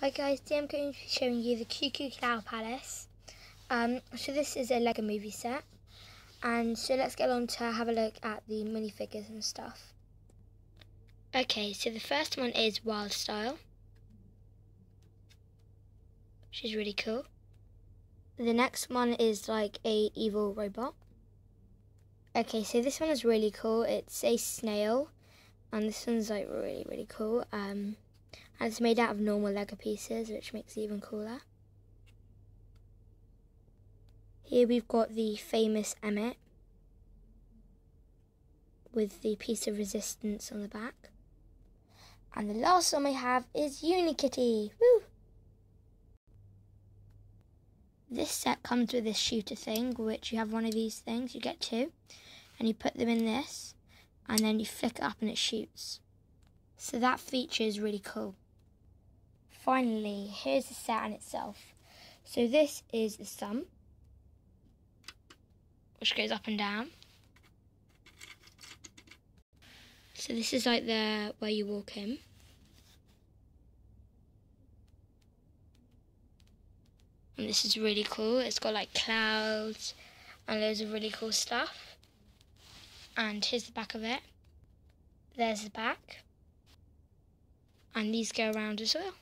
Hi guys, today I'm going to be showing you the Cuckoo Cloud Palace. Um, so this is a Lego movie set. And so let's get on to have a look at the minifigures and stuff. Okay, so the first one is Wyldstyle. Is really cool. The next one is like a evil robot. Okay, so this one is really cool. It's a snail. And this one's like really, really cool. Um, and it's made out of normal Lego pieces, which makes it even cooler. Here we've got the famous Emmet with the piece of resistance on the back. And the last one we have is Unikitty. Woo! This set comes with this shooter thing, which you have one of these things, you get two, and you put them in this, and then you flick it up and it shoots. So that feature is really cool. Finally, here's the set in itself. So this is the thumb, which goes up and down. So this is like the where you walk in. And this is really cool. It's got like clouds and loads of really cool stuff. And here's the back of it. There's the back. And these go around as well.